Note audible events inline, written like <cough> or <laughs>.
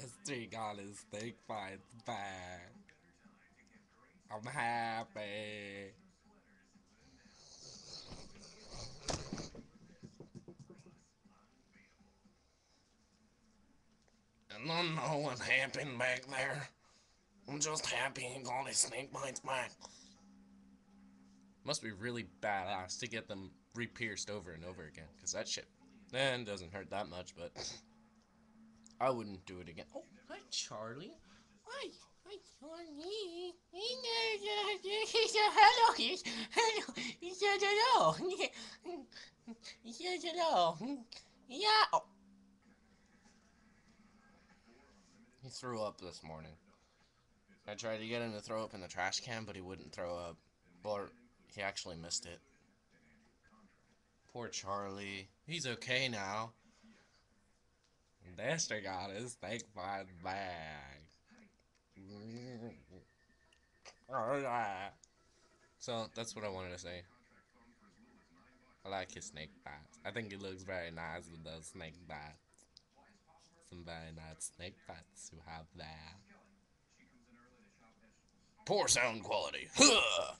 Destiny got his snake bites back. I'm happy. I don't know what happened back there. I'm just happy he got his snake bites back. Must be really badass to get them re-pierced over and over again, because that shit then doesn't hurt that much, but I wouldn't do it again. Oh, hi Charlie. Hi, hi Charlie. Hello, hello. He hello. He hello. Yeah. Oh. He threw up this morning. I tried to get him to throw up in the trash can, but he wouldn't throw up. Or he actually missed it. Poor Charlie. He's okay now. Dexter got his snake bite back. So that's what I wanted to say. I like his snake bites. I think he looks very nice with those snake bites. Some very nice snake bites you have there. Poor sound quality. <laughs>